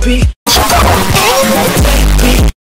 be.